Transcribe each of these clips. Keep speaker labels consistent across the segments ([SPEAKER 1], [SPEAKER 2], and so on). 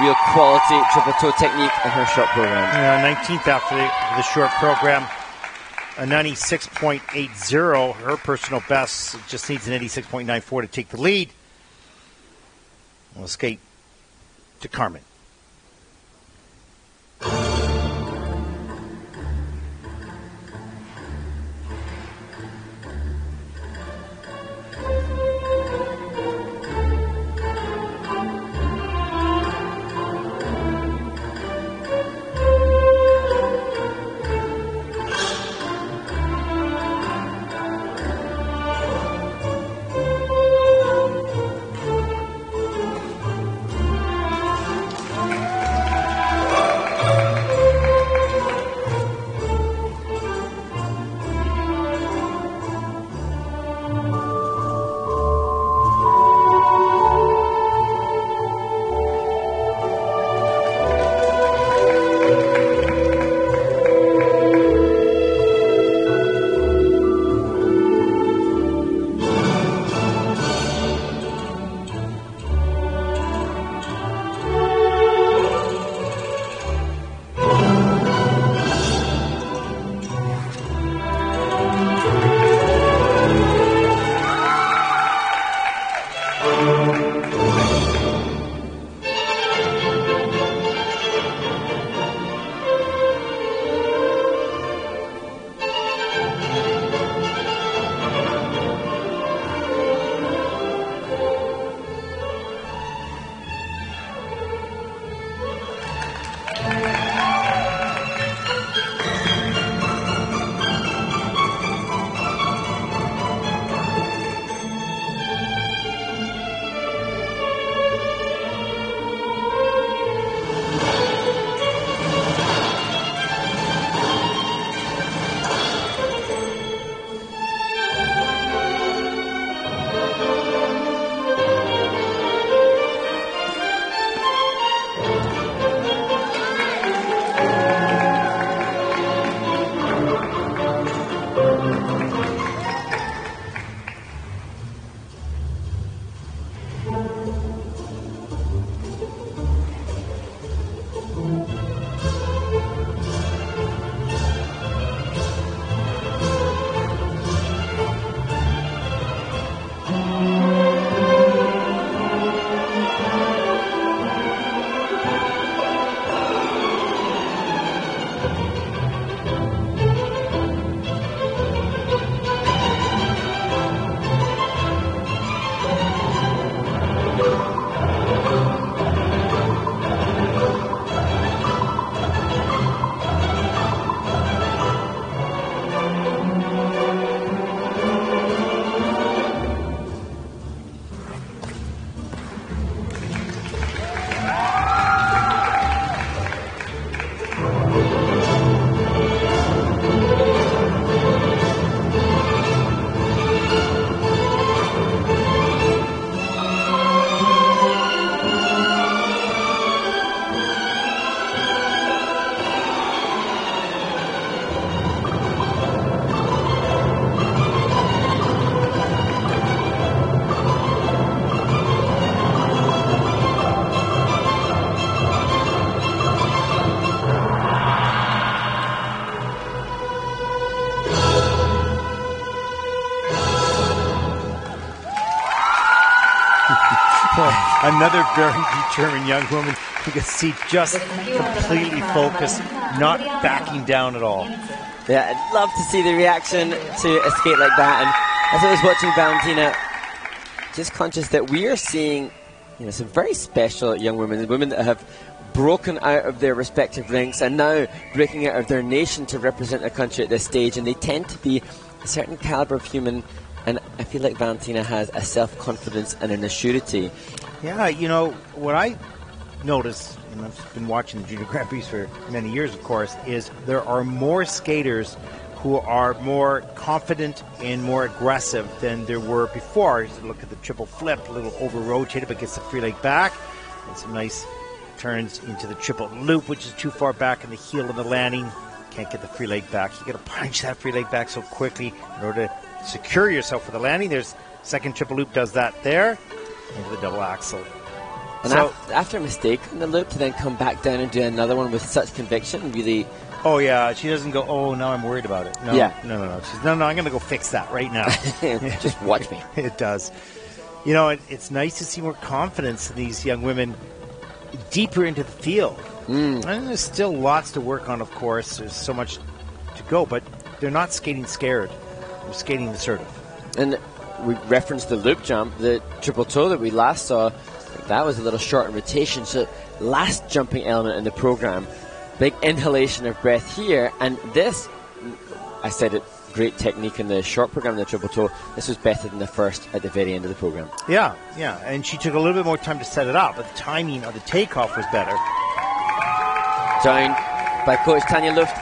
[SPEAKER 1] real quality triple toe technique in her short program.
[SPEAKER 2] Yeah, 19th after the, the short program. A 96.80, her personal best. Just needs an 86.94 to take the lead. We'll skate to Carmen. Another very determined young woman. You can see just completely focused, not backing down at all.
[SPEAKER 1] Yeah, I'd love to see the reaction to a skate like that. And as I was watching Valentina, just conscious that we are seeing you know, some very special young women, women that have broken out of their respective ranks and now breaking out of their nation to represent their country at this stage. And they tend to be a certain caliber of human. And I feel like Valentina has a self confidence and an assurity
[SPEAKER 2] yeah, you know, what I notice, and I've been watching the Junior Grand Prix for many years, of course, is there are more skaters who are more confident and more aggressive than there were before. Look at the triple flip, a little over rotated, but gets the free leg back. And some nice turns into the triple loop, which is too far back in the heel of the landing. Can't get the free leg back. You got to punch that free leg back so quickly in order to secure yourself for the landing. There's second triple loop does that there into the double axel.
[SPEAKER 1] And
[SPEAKER 2] So-
[SPEAKER 1] after a mistake in the loop, to then come back down and do another one with such conviction, really,
[SPEAKER 2] Oh yeah, she doesn't go. Oh, now I'm worried about it. No,
[SPEAKER 1] Yeah.
[SPEAKER 2] no, no, no. She's no, no. I'm going to go fix that right now.
[SPEAKER 1] just watch me.
[SPEAKER 2] it does. You know, it, it's nice to see more confidence in these young women deeper into the field.
[SPEAKER 1] Hmm.
[SPEAKER 2] And there's still lots to work on, of course. There's so much to go, but they're not skating scared. Skating assertive.
[SPEAKER 1] And we referenced the loop jump, the triple toe that we last saw. That was a little short in rotation. So last jumping element in the program, big inhalation of breath here, and this, I said it, great technique in the short program, the triple toe. This was better than the first at the very end of the program.
[SPEAKER 2] Yeah, yeah. And she took a little bit more time to set it up, but the timing of the takeoff was better.
[SPEAKER 1] Joined by coach Tanya Luft,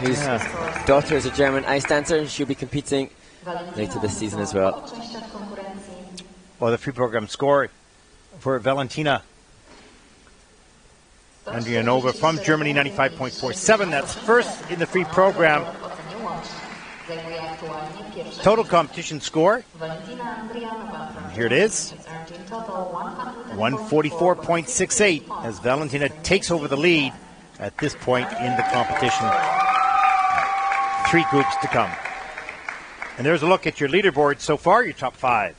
[SPEAKER 1] whose
[SPEAKER 2] Yeah.
[SPEAKER 1] daughter is a German ice dancer. And she'll be competing later this season as well.
[SPEAKER 2] Well, the free program score for Valentina Andrianova from Germany, 95.47. That's first in the free program. Total competition score. And here it is 144.68 as Valentina takes over the lead at this point in the competition. Three groups to come. And there's a look at your leaderboard so far, your top five.